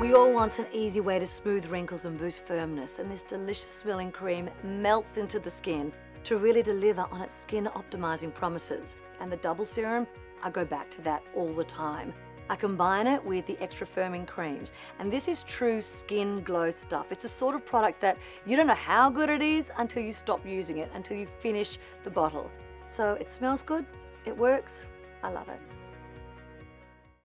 We all want an easy way to smooth wrinkles and boost firmness, and this delicious smelling cream melts into the skin to really deliver on its skin optimizing promises. And the double serum, I go back to that all the time. I combine it with the extra firming creams, and this is true skin glow stuff. It's a sort of product that you don't know how good it is until you stop using it, until you finish the bottle. So it smells good, it works, I love it.